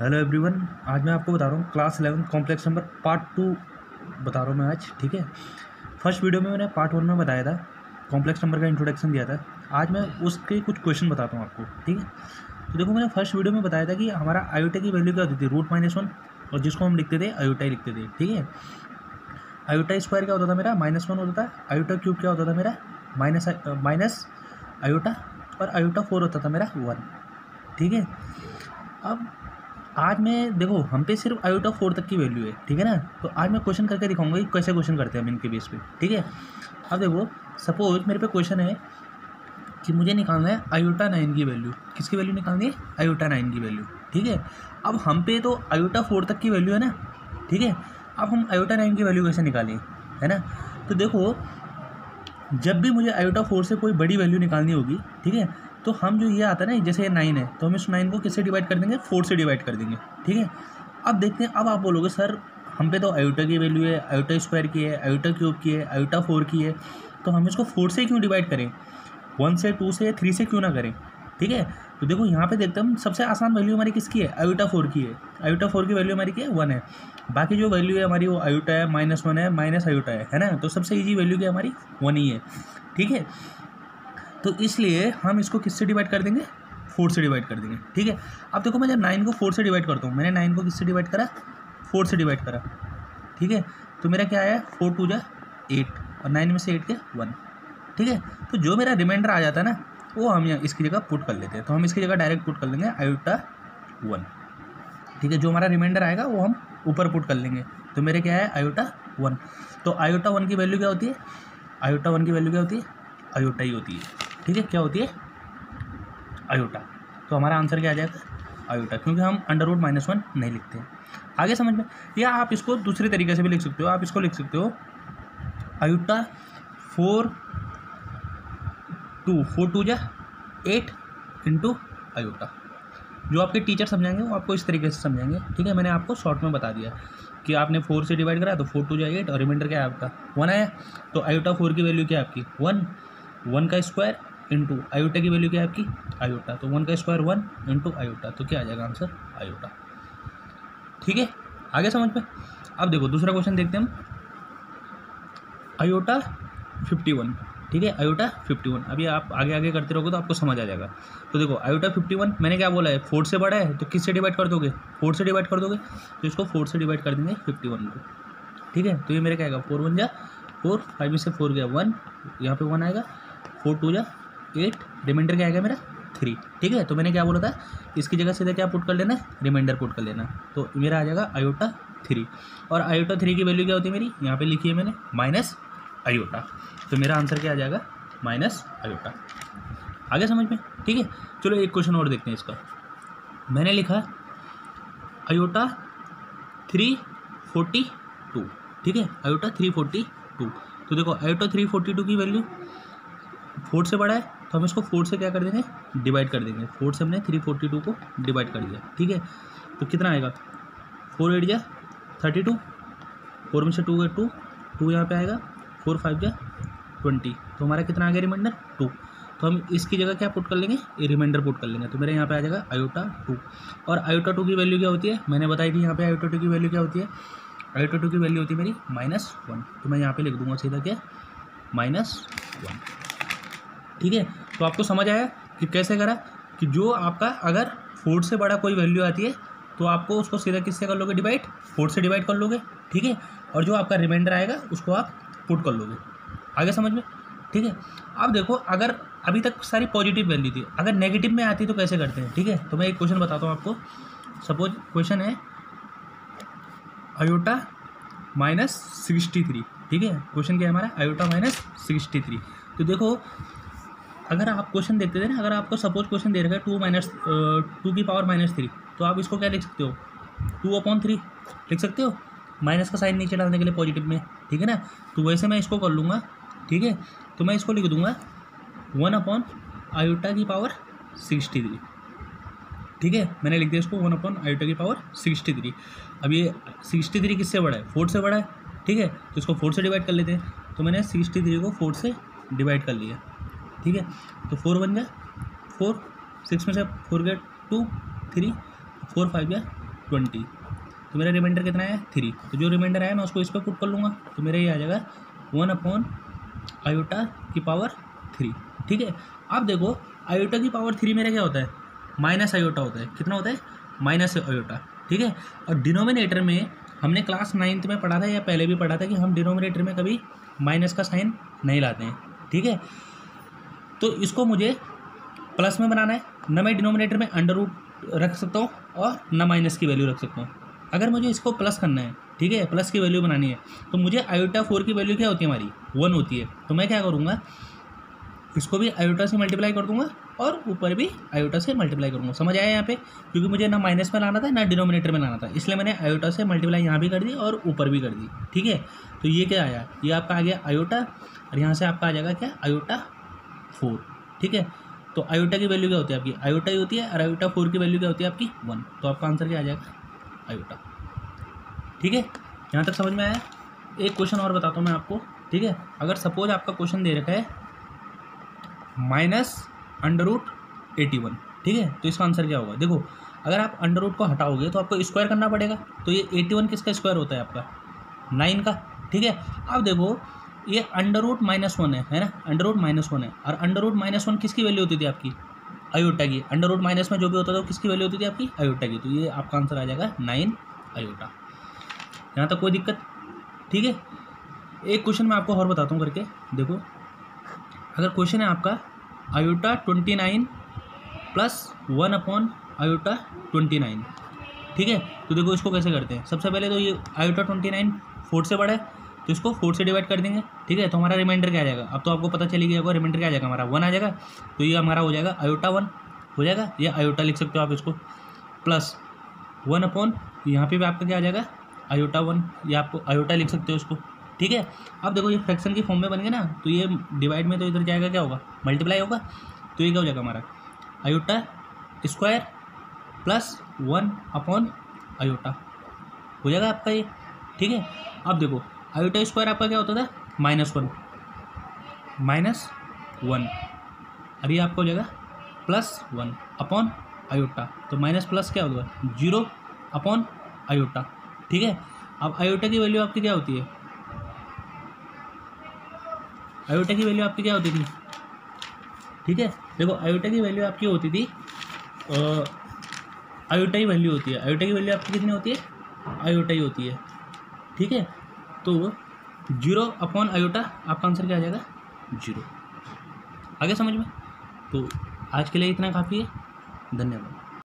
Hello everyone आज मैं आपको बता रहा हूँ class eleven complex number part two बता रहा हूँ मैं आज, ठीक है? फ़र्स्ट वीडियो में मैंने पार्ट वन में बताया था कॉम्प्लेक्स नंबर का इंट्रोडक्शन दिया था। आज मैं उसके कुछ क्वेश्चन बताता हूँ आपको, ठीक है? तो देखो, मैंने फ़र्स्ट वीडियो में बताया था कि हमारा आयोटा की वैल्यू क्या होती थी? रूट माइनस वन और जिसको हम लिखते थे आयोटा लिखते थे, ठीक है? आयोटा स्क्वायर क्या होता था मेरा? माइनस वन होता था। आयोटा क्यूब क्या होता था मेरा? माइनस माइनस आयोटा और आयोटा फोर होता था मेरा वन ठीक है? अब आज मैं, देखो, हम पे सिर्फ़ आयोटा फोर तक की वैल्यू है, ठीक है ना? तो आज मैं क्वेश्चन करके दिखाऊँगा कि कैसे क्वेश्चन करते हैं हम इनके बेस पे, ठीक है? अब देखो सपोज़ मेरे पे क्वेश्चन है कि मुझे निकालना है आयोटा नाइन की वैल्यू किसकी वैल्यू निकालनी है? आयोटा नाइन की वैल्यू ठीक है? अब हम पे तो आयोटा फोर तक की वैल्यू है ना, ठीक है? अब हम आयोटा नाइन की वैल्यू कैसे निकालें, है ना? तो देखो, जब भी मुझे आयोटा फोर से कोई बड़ी वैल्यू निकालनी होगी, ठीक है? तो हम जो ये आता है ना जैसे ये नाइन है तो हम इस नाइन को किससे डिवाइड कर देंगे? फोर से डिवाइड कर देंगे, ठीक है? अब देखते हैं, अब आप बोलोगे, सर, हम पे तो आयोटा की वैल्यू है आयोटा स्क्वायर की है आयोटा क्यूब की है आयोटा फोर की है तो हम इसको फोर से क्यों डिवाइड करें? वन से टू से थ्री से क्यों ना करें? ठीक है? तो देखो, यहाँ पे देखते हैं हम, सबसे आसान वैल्यू हमारी किसकी है? आयोटा फोर की है। आयोटा फोर की वैल्यू हमारी क्या है? वन है। बाकी जो वैल्यू है हमारी वो आयोटा है माइनस वन है माइनस आयोटा है है ना? तो सबसे ईजी वैल्यू क्या हमारी? वन ही है। ठीक है? तो इसलिए हम इसको किससे डिवाइड कर देंगे? फोर से डिवाइड कर देंगे, ठीक है? अब देखो मैं जब नाइन को फोर से डिवाइड करता हूँ, मैंने नाइन को किससे डिवाइड करा? फोर से डिवाइड करा, ठीक है? तो मेरा क्या आया? फोर टू जा एट और नाइन में से एट के वन ठीक है? तो जो मेरा रिमाइंडर आ जाता है ना, वो हम यहाँ इसकी जगह पुट कर लेते हैं। तो हम इसकी जगह डायरेक्ट पुट कर लेंगे आयोटा वन ठीक है? जो हमारा रिमाइंडर आएगा, वो हम ऊपर पुट कर लेंगे। तो मेरे क्या है? आयोटा वन तो आयोटा वन की वैल्यू क्या होती है? आयोटा वन की वैल्यू क्या होती है? आयोटा ही होती है। ठीक है, क्या होती है? आयोटा। तो हमारा आंसर क्या आ जाएगा? आयोटा, क्योंकि हम अंडर रूट माइनस वन नहीं लिखते हैं। आगे समझ में? या आप इसको दूसरे तरीके से भी लिख सकते हो। आप इसको लिख सकते हो, iota four two four two जा एट इंटू आयोटा। जो आपके टीचर समझाएँगे, वो आपको इस तरीके से समझाएँगे। ठीक है, मैंने आपको शॉर्ट में बता दिया कि आपने फोर से डिवाइड करा तो फोर टू जा एट और रिमाइंडर क्या है आपका? वन आया। तो आयोटा फोर की वैल्यू क्या है आपकी? वन वन का स्क्वायर इंटू आयोटा की वैल्यू क्या है आपकी? आयोटा तो वन का स्क्वायर वन इंटू आयोटा तो क्या आ जाएगा आंसर आयोटा ठीक है? आगे समझ में? अब देखो, दूसरा क्वेश्चन देखते हैं हम। आयोटा फिफ्टी वन ठीक है? आयोटा फिफ्टी वन अभी आप आगे आगे करते रहोगे तो आपको समझ आ जाएगा। तो देखो आयोटा फिफ्टी वन मैंने क्या बोला है? फोर से बड़ा है तो किससे डिवाइड कर दोगे? फोर से डिवाइड कर दोगे? तो इसको फोर से डिवाइड कर देंगे फिफ्टी वन को। ठीक है? तो ये मेरे क्या आएगा? फोर वन जा फोर फाइव में से फोर गया वन यहाँ पे वन आएगा फोर टू जा एट रिमाइंडर क्या आएगा मेरा? थ्री ठीक है? तो मैंने क्या बोला था? इसकी जगह सीधा क्या पुट कर लेना है? रिमाइंडर पुट कर लेना तो मेरा आ जाएगा आयोटा थ्री और आयोटा थ्री की वैल्यू क्या होती है मेरी? यहाँ पे लिखी है मैंने माइनस आयोटा तो मेरा आंसर क्या आ जाएगा? माइनस आयोटा आगे समझ में? ठीक है? चलो एक क्वेश्चन और देखते हैं इसका। मैंने लिखा आयोटा थ्री फोर्टी टू ठीक है? आयोटा थ्री फोर्टी टू तो देखो आयोटा थ्री फोर्टी टू की वैल्यू फोर से बड़ा है तो हम इसको फोर से क्या कर देंगे? डिवाइड कर देंगे। फोर से हमने थ्री फोर्टी टू को डिवाइड कर दिया, ठीक है? तो कितना आएगा? फोर एट जा थर्टी टू, फोर में से टू गया टू टू यहाँ पे आएगा, फोर फाइव जा ट्वेंटी। तो हमारा कितना आ गया रिमाइंडर? टू। तो हम इसकी जगह क्या पुट कर लेंगे? रिमाइंडर पुट कर लेंगे। तो मेरे यहाँ पे आ जाएगा आयोटा टू। और आयोटा टू की वैल्यू क्या होती है? मैंने बताई थी यहाँ पे आयोटा टू की वैल्यू क्या होती है? आयोटा टू की वैल्यू होती है मेरी माइनस वन। तो मैं यहाँ पे लिख दूँगा सीधा क्या? Minus one. ठीक है? तो आपको समझ आया कि कैसे करा? कि जो आपका अगर फोर से बड़ा कोई वैल्यू आती है तो आपको उसको सीधा किससे कर लोगे? डिवाइड फोर से डिवाइड कर लोगे, ठीक है? और जो आपका रिमाइंडर आएगा, उसको आप पुट कर लोगे। आगे समझ में? ठीक है? अब देखो, अगर अभी तक सारी पॉजिटिव वैल्यू थी, अगर नेगेटिव में आती तो कैसे करते हैं? ठीक है? तो मैं एक क्वेश्चन बताता हूँ आपको। सपोज़ क्वेश्चन है अयोटा माइनस सिक्सटी थ्री ठीक है? क्वेश्चन क्या है हमारा? आयोटा माइनस सिक्सटी थ्री तो देखो अगर आप क्वेश्चन देखते थे ना, अगर आपको सपोज़ क्वेश्चन दे रखा है टू माइनस टू की पावर माइनस थ्री तो आप इसको क्या लिख सकते हो? टू अपॉन थ्री लिख सकते हो? माइनस का साइन नीचे डालने के लिए पॉजिटिव में, ठीक है ना? तो वैसे मैं इसको कर लूँगा, ठीक है? तो मैं इसको लिख दूँगा वन अपॉन आयोटा की पावर सिक्सटी थ्री ठीक है? मैंने लिख दिया इसको वन अपॉन आयोटा की पावर सिक्सटी थ्री अब ये सिक्सटी थ्री किससे बड़ा है? फोर से बड़ा है, ठीक है? तो इसको फोर से डिवाइड कर लेते हैं। तो मैंने सिक्सटी थ्री को फोर से डिवाइड कर लिया। ठीक है? तो फोर वन गया फोर सिक्स में से फोर गया टू थ्री फोर फाइव गया ट्वेंटी तो मेरा रिमाइंडर कितना है? थ्री तो जो रिमाइंडर आया, मैं उसको इस पर पुट कर लूँगा। तो मेरा ये आ जाएगा वन अपॉन आयोटा की पावर थ्री ठीक है? अब देखो आयोटा की पावर थ्री मेरा क्या होता है? माइनस आयोटा होता है। कितना होता है? माइनस आयोटा ठीक है? और डिनोमिनेटर में हमने क्लास नाइन्थ में पढ़ा था या पहले भी पढ़ा था कि हम डिनोमिनेटर में कभी माइनस का साइन नहीं लाते हैं। ठीक है? तो इसको मुझे प्लस में बनाना है, न मैं डिनोमिनेटर में अंडर रूट रख सकता हूँ और न माइनस की वैल्यू रख सकता हूँ। अगर मुझे इसको प्लस करना है, ठीक है, प्लस की वैल्यू बनानी है तो मुझे आयोटा फोर की वैल्यू क्या होती है हमारी? वन होती है। तो मैं क्या करूँगा? इसको भी आयोटा से मल्टीप्लाई कर दूँगा और ऊपर भी आयोटा से मल्टीप्लाई करूँगा। समझ आया यहाँ पे? क्योंकि मुझे ना माइनस में लाना था, ना डिनोमिनेटर में लाना था। इसलिए मैंने आयोटा से मल्टीप्लाई यहाँ भी कर दी और ऊपर भी कर दी, ठीक है? तो ये क्या आया? ये आपका आ गया आयोटा और यहाँ से आपका आ जाएगा क्या? आयोटा फोर ठीक है? तो आयोटा की वैल्यू क्या होती है आपकी? आयोटा ही होती है और आयोटा फोर की वैल्यू क्या होती है आपकी? वन तो आपका आंसर क्या आ जाएगा? आयोटा ठीक है? यहाँ तक समझ में आया? एक क्वेश्चन और बताता हूँ मैं आपको, ठीक है? अगर सपोज़ आपका क्वेश्चन दे रखा है minus under root eighty one ठीक है? तो इसका आंसर क्या होगा? देखो, अगर आप अंडर रूट को हटाओगे तो आपको स्क्वायर करना पड़ेगा। तो ये एटी वन किसका स्क्वायर होता है आपका? नाइन का, ठीक है? अब देखो ये अंडर रूट माइनस वन है है ना? अंडर रूट माइनस वन है। और अंडर रूट माइनस वन किसकी वैल्यू होती थी आपकी? अयोटा की। अंडर रूट माइनस में जो भी होता था वो किसकी वैल्यू होती थी आपकी? अयोटा की। तो ये आपका आंसर आ जाएगा नाइन अयोटा यहाँ तक कोई दिक्कत? ठीक है? एक क्वेश्चन मैं आपको और बताता हूँ करके। देखो। अगर क्वेश्चन है आपका iota twenty nine plus one upon iota twenty nine ठीक है? तो देखो इसको कैसे करते हैं? सबसे पहले तो ये अयोटा ट्वेंटी नाइन फोर से बड़ा है। तो इसको फोर से डिवाइड कर देंगे, ठीक है? तो हमारा रिमाइंडर क्या आ जाएगा? अब तो आपको पता चली गया रिमाइंडर क्या आ जाएगा? हमारा वन आ जाएगा तो ये हमारा हो जाएगा अयोटा वन हो जाएगा? या अयोटा लिख सकते हो आप इसको। प्लस वन अपॉन यहाँ पे भी आपका क्या आ जाएगा? अयोटा वन या आपको अयोटा लिख सकते हो इसको, ठीक है? अब देखो, ये फ्रैक्शन की फॉर्म में बन गया ना तो ये डिवाइड में तो इधर जाएगा क्या होगा? मल्टीप्लाई होगा तो ये क्या हो जाएगा हमारा? Iota square plus one upon iota हो जाएगा आपका ये, ठीक है? अब देखो अयोटा स्क्वायर आपका क्या होता था? माइनस वन माइनस वन अभी आपका हो जाएगा प्लस वन अपॉन आयोटा तो माइनस प्लस क्या होगा? ज़ीरो अपॉन आयोटा ठीक है? अब आयोटा की वैल्यू आपकी क्या होती है? आयोटा की वैल्यू आपकी क्या होती थी? ठीक है? देखो आयोटा की वैल्यू आपकी होती थी आयोटा ही वैल्यू होती है। आयोटा की वैल्यू आपकी कितनी होती है? अयोटा ही होती है। ठीक है? तो ज़ीरो अपॉन आयोटा, आपका आंसर क्या आ जाएगा? ज़ीरो। आगे समझ में? तो आज के लिए इतना काफ़ी है। धन्यवाद।